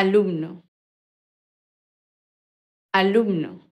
alumno, alumno.